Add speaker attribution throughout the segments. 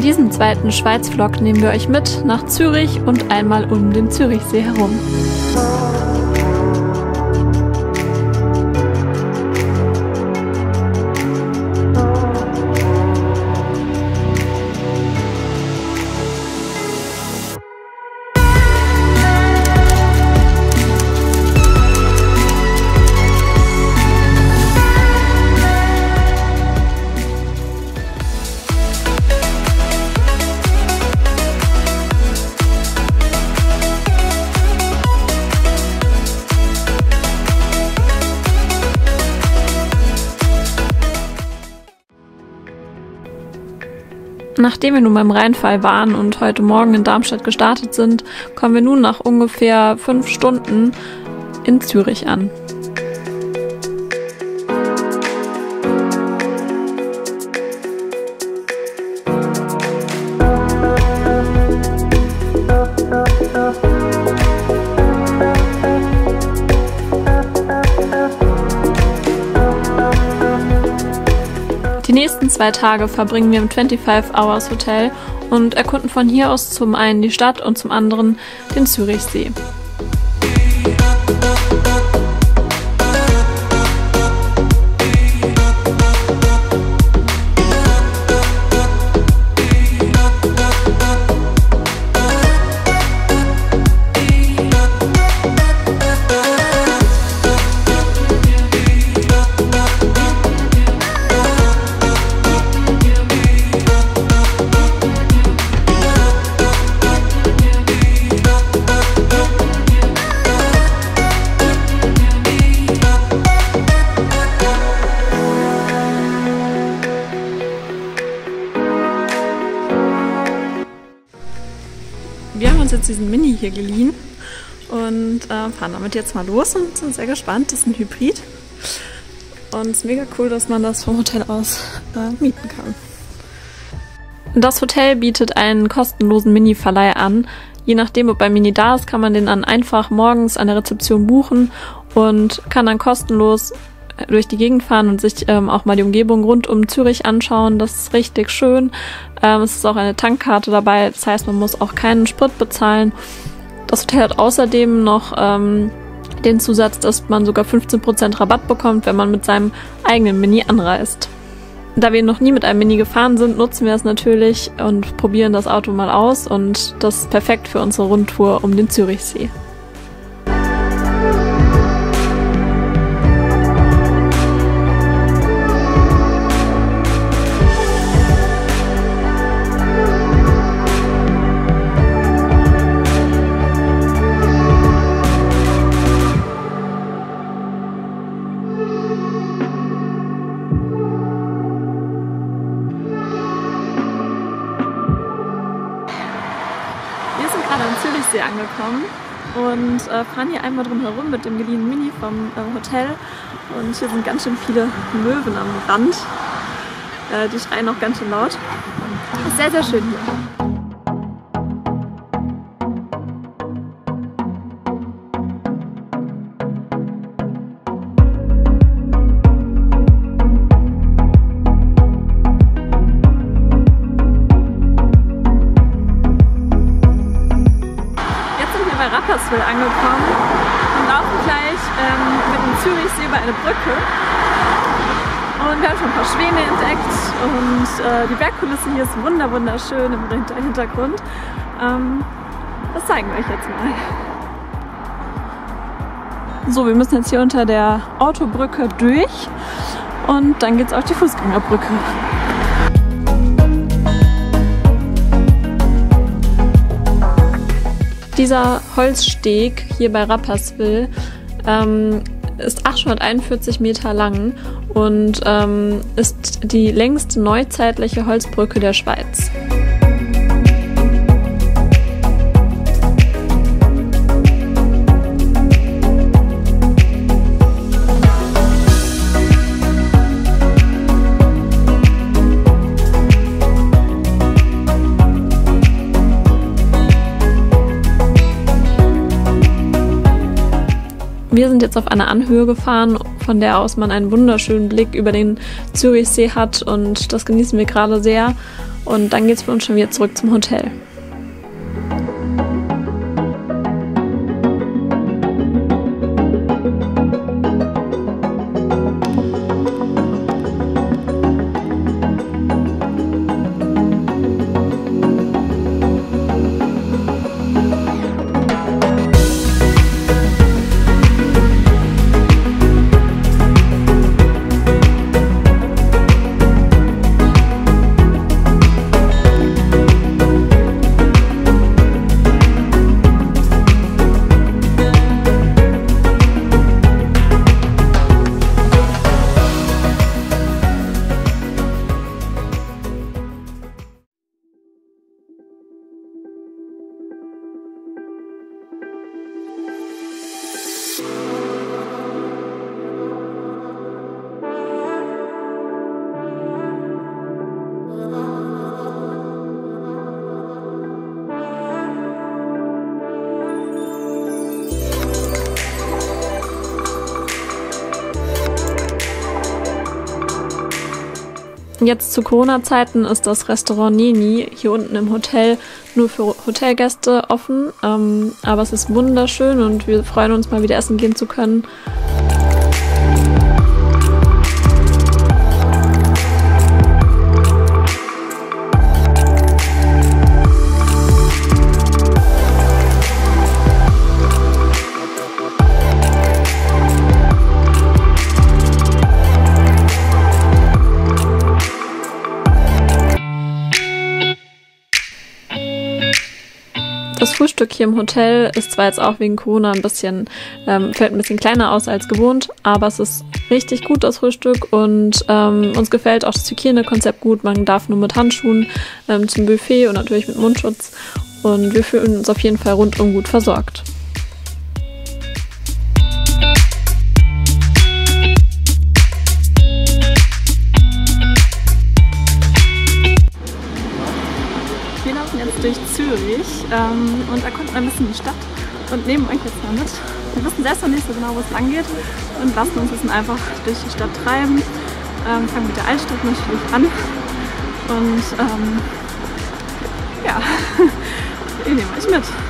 Speaker 1: In diesem zweiten Schweiz-Vlog nehmen wir euch mit nach Zürich und einmal um den Zürichsee herum. Nachdem wir nun beim Rheinfall waren und heute Morgen in Darmstadt gestartet sind, kommen wir nun nach ungefähr fünf Stunden in Zürich an. Die nächsten zwei Tage verbringen wir im 25 Hours Hotel und erkunden von hier aus zum einen die Stadt und zum anderen den Zürichsee. Uns jetzt diesen Mini hier geliehen und äh, fahren damit jetzt mal los und sind sehr gespannt. Das ist ein Hybrid. Und es ist mega cool, dass man das vom Hotel aus äh, mieten kann. Das Hotel bietet einen kostenlosen Mini-Verleih an. Je nachdem, ob ein Mini da ist, kann man den dann einfach morgens an der Rezeption buchen und kann dann kostenlos durch die Gegend fahren und sich ähm, auch mal die Umgebung rund um Zürich anschauen. Das ist richtig schön. Ähm, es ist auch eine Tankkarte dabei, das heißt, man muss auch keinen Sprit bezahlen. Das Hotel hat außerdem noch ähm, den Zusatz, dass man sogar 15% Rabatt bekommt, wenn man mit seinem eigenen Mini anreist. Da wir noch nie mit einem Mini gefahren sind, nutzen wir es natürlich und probieren das Auto mal aus und das ist perfekt für unsere Rundtour um den Zürichsee. Zürichsee angekommen und äh, fahren hier einmal drum herum mit dem geliehenen Mini vom äh, Hotel. Und hier sind ganz schön viele Möwen am Rand. Äh, die schreien auch ganz schön laut. Ist sehr, sehr schön hier. Äh, die Bergkulisse hier ist wunder wunderschön im Hinter- Hintergrund. Ähm, das zeigen wir euch jetzt mal. So, wir müssen jetzt hier unter der Autobrücke durch und dann geht's auf die Fußgängerbrücke. Dieser Holzsteg hier bei Rapperswil ähm, ist 841 Meter lang und ähm, ist die längste neuzeitliche Holzbrücke der Schweiz. Wir sind jetzt auf einer Anhöhe gefahren, von der aus man einen wunderschönen Blick über den Zürichsee hat und das genießen wir gerade sehr. und dann geht es für uns schon wieder zurück zum Hotel. Jetzt zu Corona-Zeiten ist das Restaurant Nini hier unten im Hotel nur für Hotelgäste offen. Ähm, aber es ist wunderschön und wir freuen uns mal wieder essen gehen zu können. Frühstück hier im Hotel ist zwar jetzt auch wegen Corona ein bisschen, ähm, fällt ein bisschen kleiner aus als gewohnt, aber es ist richtig gut, das Frühstück. Und ähm, uns gefällt auch das Hygienekonzept gut. Man darf nur mit Handschuhen ähm, zum Buffet und natürlich mit Mundschutz. Und wir fühlen uns auf jeden Fall rundum gut versorgt. Durch Zürich ähm, und erkunden ein bisschen die Stadt und nehmen euch jetzt mal mit. Wir wissen selbst noch nicht so genau, wo es lang geht und lassen uns jetzt einfach durch die Stadt treiben. Ähm, fangen mit der Altstadt natürlich an und ähm, ja, ich nehme euch mit.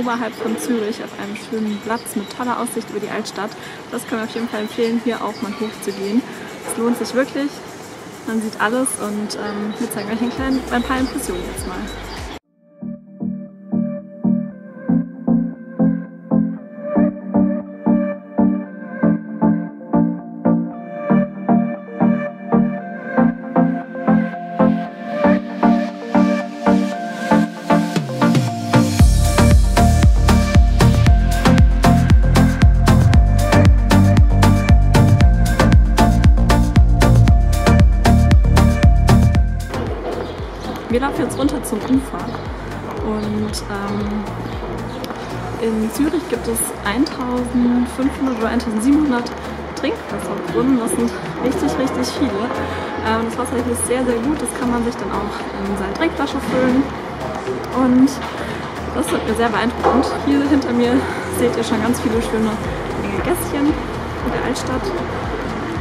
Speaker 1: Oberhalb von Zürich auf einem schönen Platz mit toller Aussicht über die Altstadt. Das können wir auf jeden Fall empfehlen, hier auch mal hochzugehen. Es lohnt sich wirklich. Man sieht alles und ähm, wir zeigen euch ein, klein, ein paar Impressionen jetzt mal. Jetzt runter zum Ufer und ähm, in Zürich gibt es 1500 oder 1700 Trinkwasserbrunnen. Das sind richtig, richtig viele. Ähm, das Wasser hier ist sehr, sehr gut. Das kann man sich dann auch in seine Trinkflasche füllen. Und das wird mir sehr beeindruckend. Hier hinter mir seht ihr schon ganz viele schöne Gässchen in der Altstadt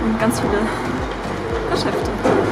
Speaker 1: und ganz viele Geschäfte.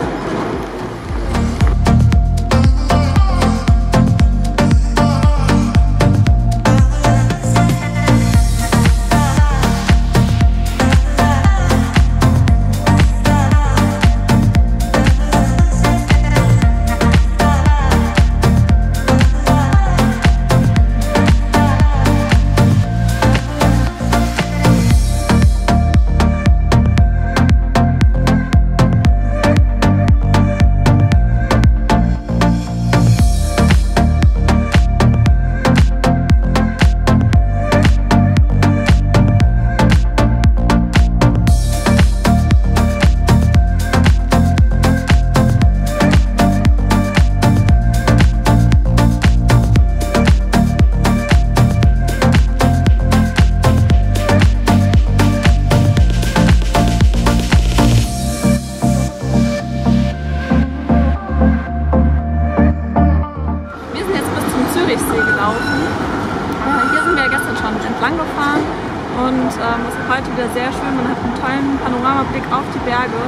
Speaker 1: Wieder sehr schön. Man hat einen tollen Panoramablick auf die Berge.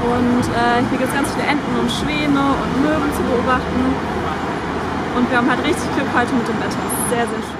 Speaker 1: Und äh, hier gibt es ganz viele Enten und Schwäne und Möwen zu beobachten. Und wir haben halt richtig Glück heute mit dem Wetter. Es ist sehr, sehr schön.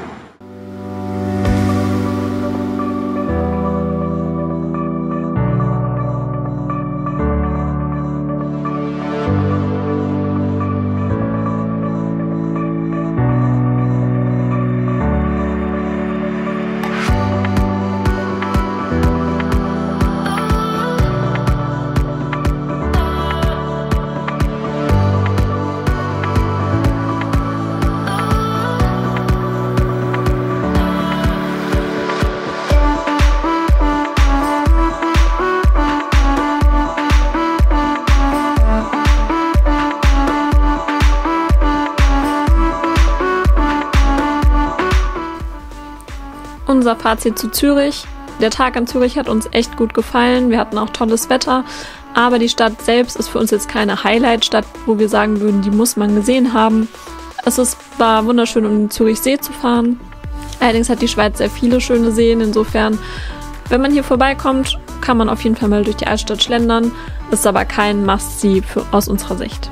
Speaker 1: Unser Fazit zu Zürich. Der Tag in Zürich hat uns echt gut gefallen. Wir hatten auch tolles Wetter. Aber die Stadt selbst ist für uns jetzt keine Highlight-Stadt, wo wir sagen würden, die muss man gesehen haben. Es ist, war wunderschön, um den Zürichsee zu fahren. Allerdings hat die Schweiz sehr viele schöne Seen. Insofern, wenn man hier vorbeikommt, kann man auf jeden Fall mal durch die Altstadt schlendern. Ist aber kein Must-See aus unserer Sicht.